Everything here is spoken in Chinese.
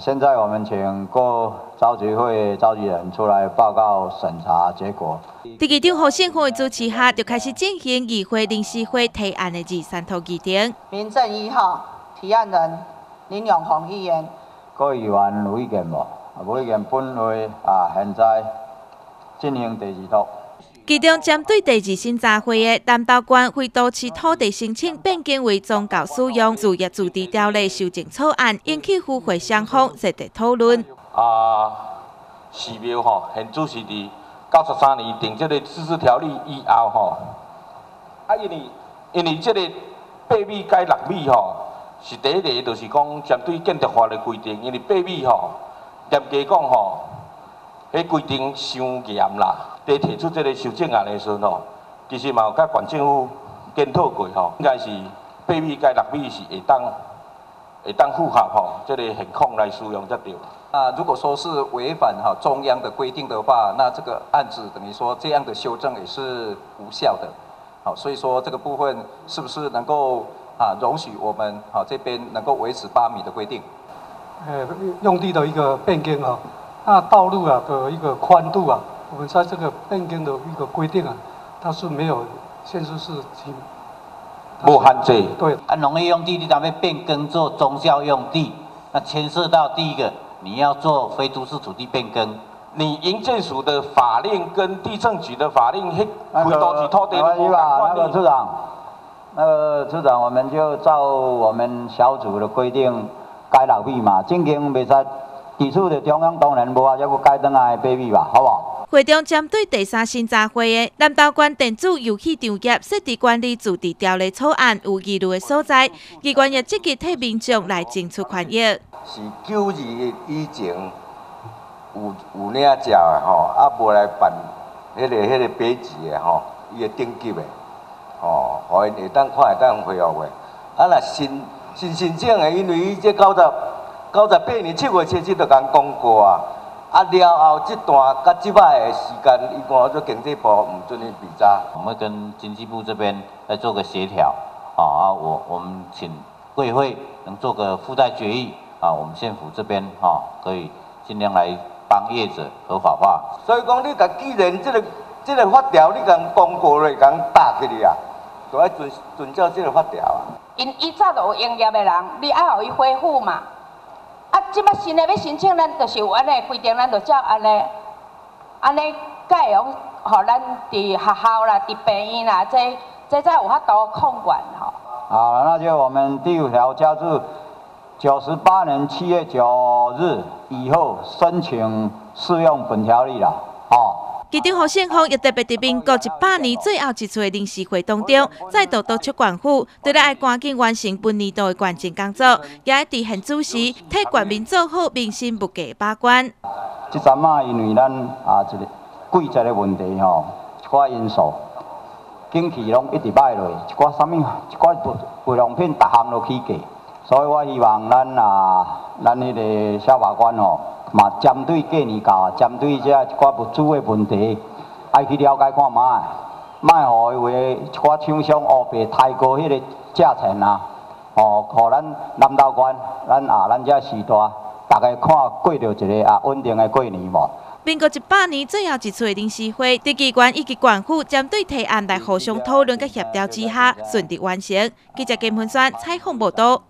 现在我们请各召集会召集人出来报告审查结果。第二场候选会主持下，就开始进行议会临时会提案的二三套议程。民政一号提案人林永宏议员。各议员有意见无？无意见，本会啊，现在进行第二套。其中针对第二审查会的南道关回都市土地申请变更为宗教使用住业住地条例修正草案，引起赴会双方热烈讨论。啊，寺庙吼，现主是伫九十三年定这个自治条例以后吼，啊，因为因为这个八米改六米吼，是第一个，就是讲针对建筑法的规定，因为八米吼，严格讲吼，迄规定伤严啦。在提出这个修正案的时候吼，其实嘛有甲县政府检讨过吼，应该是八米加六米是会当会当符合吼，这个现况来使用才对。啊，如果说是违反哈中央的规定的话，那这个案子等于说这样的修正也是无效的。好，所以说这个部分是不是能够啊容许我们啊这边能够维持八米的规定？呃，用地的一个变更啊，那道路啊的一个宽度啊。我们在这个变更的一个规定啊，它是没有限制是几，无限制。对，啊，农业用地你当要变更做宗教用地，那牵涉到第一个，你要做非都市土地变更，你营建署的法令跟地政局的法令，嘿，回多几套地没关吧？那个处长，那个处长，我们就照我们小组的规定改六米嘛，正经未使提出的中央当然无啊，要搁改登来八米吧，好不好？会中针对第三审查会的南投县电子游戏场业设置管理自治条例草案有疑虑的所在，机关也积极替民众来争取权益。是九二以前有有领食的吼，啊无来办迄个迄个笔字的吼，伊会登记的，吼，互因会当看会当回复的。啊，若新新申请的，因为伊这九十九十八年七月七日就讲公过啊。啊，了后这段甲即摆的时间，伊讲做经济部毋准你比查。我们跟经济部这边来做个协调，啊，我我们请贵会能做个附带决议，啊，我们县府这边哈可以尽量来帮业者合法化。所以讲，你甲既然这个这个法条，你共公告来共打起嚟啊，都要遵遵照这个法条啊。因以早就有营业的人，你爱互伊恢复嘛。啊，即摆新的要申请，咱就是有安尼规定，咱就照安尼，安尼改用，互咱伫学校啦、伫病院啦，这这才有法度控管吼。好，那就我们第五条加注：九十八年七月九日以后申请适用本条例了。其中，何宪峰也特别伫民国一百年最后一次的临时会当中，再度督促管府，对了，爱赶紧完成本年度的关键工作，也爱伫现主时替全民做好民心不假把关。即阵啊，因为咱啊一个贵节的问题吼，一寡因素，景气拢一直歹落，一寡啥物，一寡不不良品，逐项都起价，所以我希望咱啊，咱迄个消法官吼。嘛，针对过年到，针对这一寡物资的问题，爱去了解看卖，卖互伊话一寡厂商乌白太高迄个价钱啊，哦，互咱南道关，咱啊，咱这时代，大家看过着一个啊稳定的过年无。民国一百年最后一次的临时会，地机关以及官府针对提案来互相讨论跟协调之下，顺利完成。记者金文山采访报道。